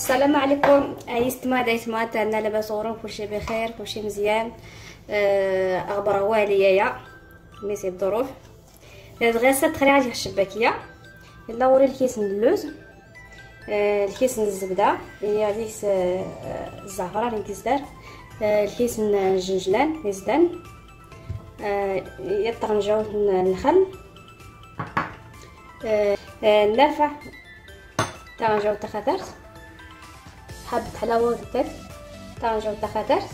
السلام عليكم. عيستما دايتما تاعنا لاباس غورون كلشي بخير كلشي مزيان. آه، أخبار واليه يا ميسي الظروف دغيا تخلي على الشباكية. يلا وري الكيس اللوز. آه، الكيس الزبدة. هي ديس آه، الزعفران اللي كيصدر. الكيس الجنجلان يزدان. يطرنجاو النخل النافع طرنجاو تخاثرت حبة حلاوة ودك طنجة وتخدرت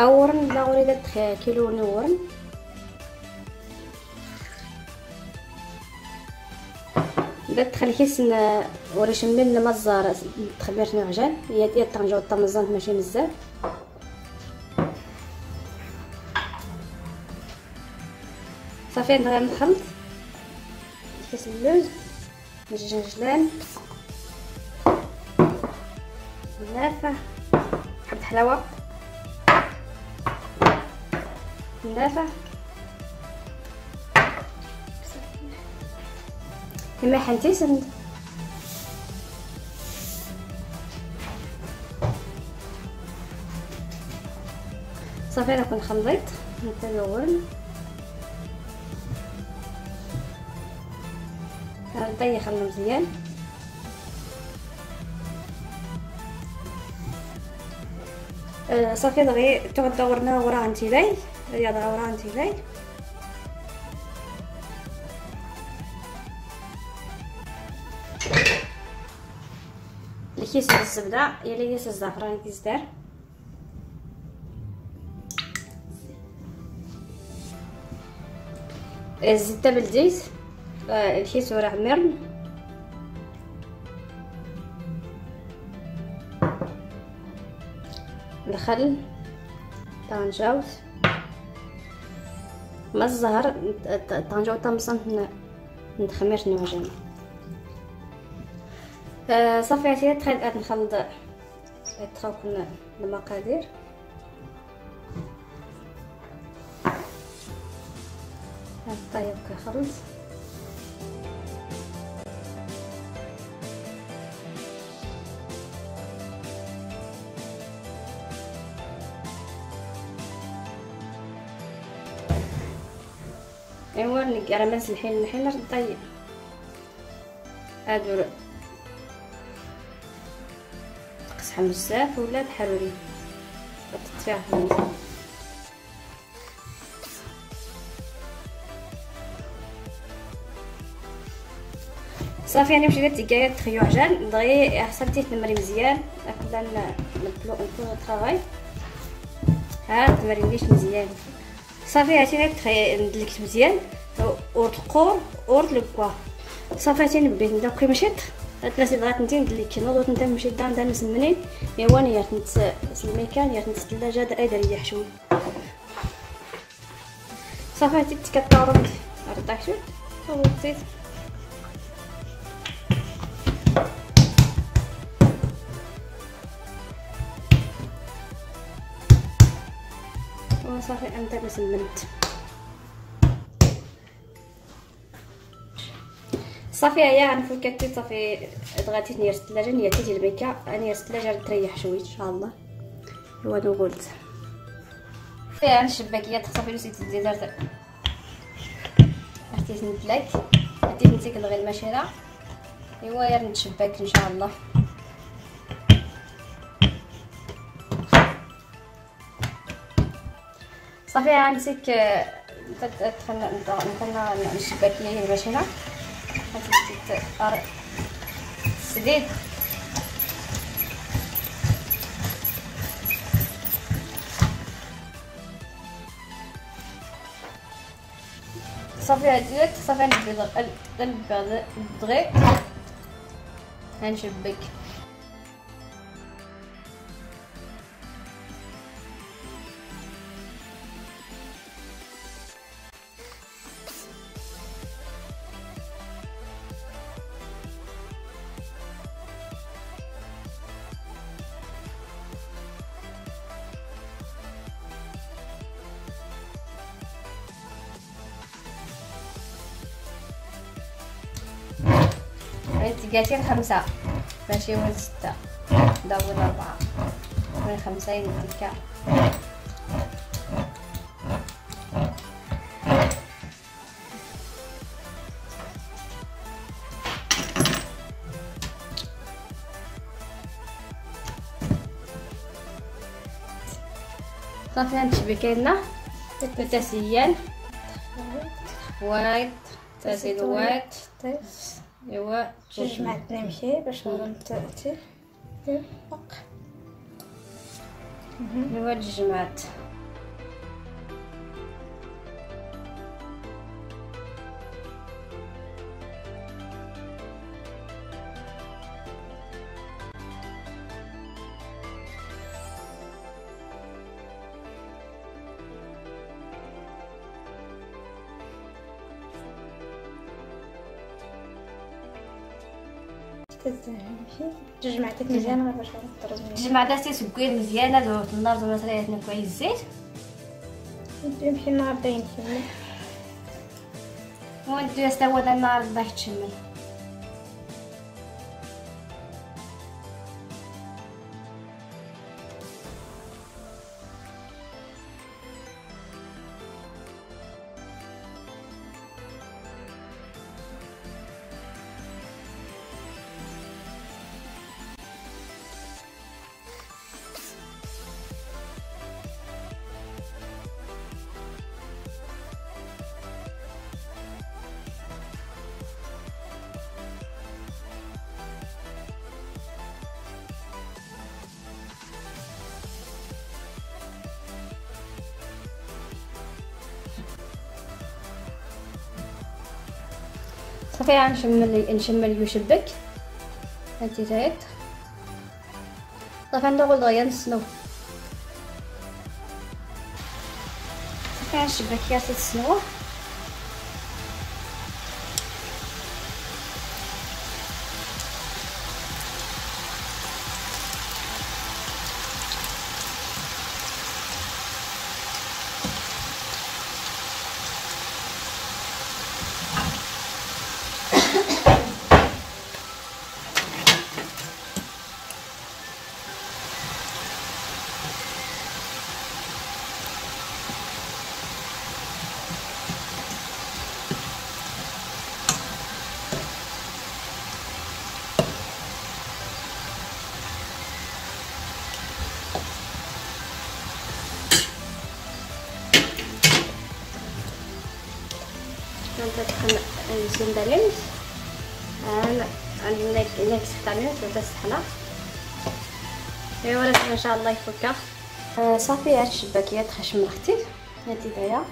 أورن لا أريد كيلو نورن تخلي كيس وريش من مزار تخبرت نعجل هي طنجة وطمزان ماشي بزاف صافي ندير نخلط كيس اللوز. الجنجلان نافع حبة حلاوة. نافع كما حنتي سند صافي أنا كنت خليت نتلون نطيخ مزيان. صافي دغيا تعود دورنا ورا انتيلاي رياضه ورا انتيلاي الكيس الزبدة يلي كيس الزعفران كيزدار الزبده أه، الكيس ورا عمرن الخل. طنجاوت ما الزهر؟ طنجاوت مصنت نتخمرت نوجم آه صافي عتيه تخيل نخلط تخوكن المقادير. طيب كخلط ايوا نقرا ماس الحين الحين نطيب هادو قصحة بزاف ولا حروري. تتفاهم. صافي أنا مشيت ديكايا تخيو عجان دغيا حصلتي تمري مزيان. هكذا نبلو ان طراغاي ها تمرينيش مزيان. صافي عرفتي غير ندلكت مزيان. وتقور ورت لو بوا. صافي عرفتي نبيت ندا كي مشيت ثلاثة دغات نتي ندلكي نوض نتا مشيت دار نتا نسمنين ايوا يا نت الميكان يا نت الثلاجه دا ايدر يحشو صافي عرفتي تكطرت رطاك شوت وزيت وصافي انت سمنت صافي هيا غنفككي صافي دغاتي نير الثلاجه نيتي الميكا نير الثلاجه تريح شوية إن شاء الله. هو أنا قلت فيها الشباكيه صافي نسيت درت عرفتي نتلاك. عرفتي نسيك غير المشيرة. إيوا يا نتشباك إن شاء الله. صافي عندك دخلنا دخلنا الشباكيه هي الماشينه هاتي السديد صافي هاديك صافي نبيض نبيض دغيا قالتي خمسة. ماشي وين ستة. دور أربعة. وين خمسة يديك صافي غنشبك لنا التسيان وايت. تزيد وايت. جوج مع نمشي باش نتأتي. ايوا الجمعات تنمشي جوج معتك مزيان غير باش نضرب الجمعات تيسكوي مزيانة دورت النار زعما طريقتنا كويس الزيت؟ نمشي النهار باين شي وندير استوى النار باش تشمل. صافي غنشمل نشمل يشبك هانتي تايت صافي ندوغ دغيا نسنو صافي غنشبك يا تسنو نتدخل شاء الله يفكها صافي هاد الشباكيات خشم أختي هادي دايا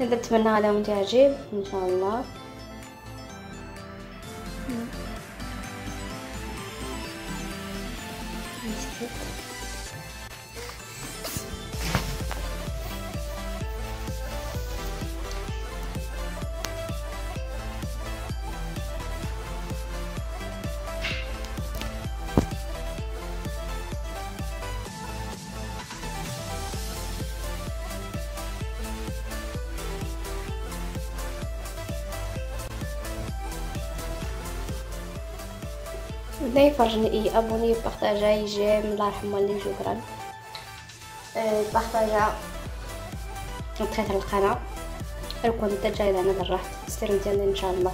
نتمنى عليهم تعجب ان شاء الله بدا يفرجني أي ابوني بارطاجا يجيم الله يرحم والديك شكرا بارطاجا وبقيت القناة كون انت جاي لهنا درحت استلمتي إن شاء الله.